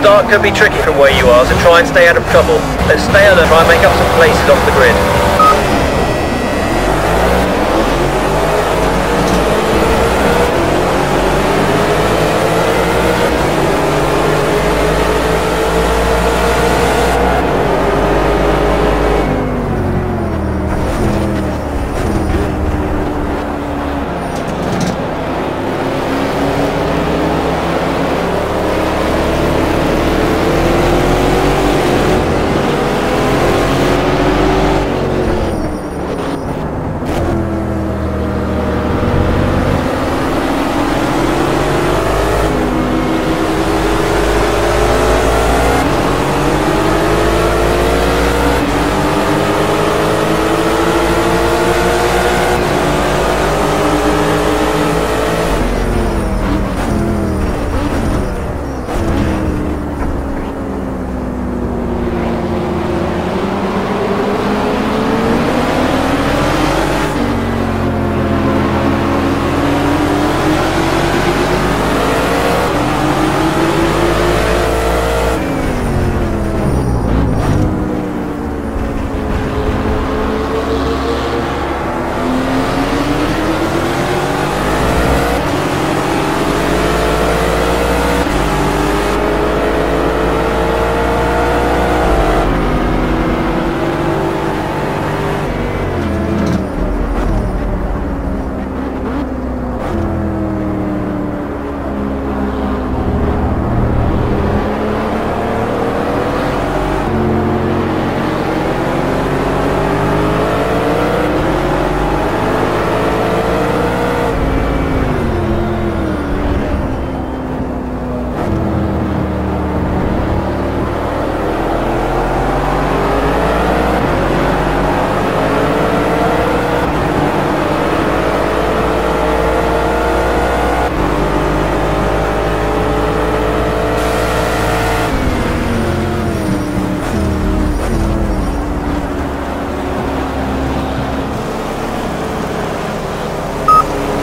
start could be tricky from where you are, so try and stay out of trouble. Let's stay alert, try and make up some places off the grid.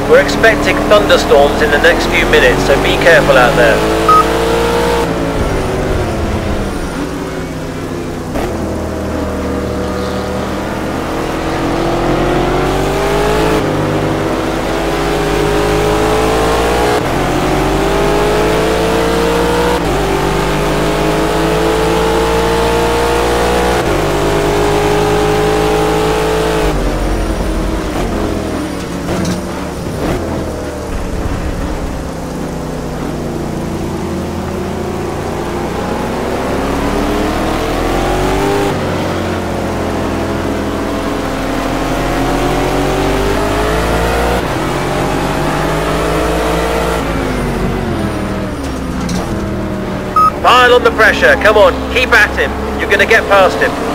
We're expecting thunderstorms in the next few minutes, so be careful out there. On the pressure, come on, keep at him. You're going to get past him.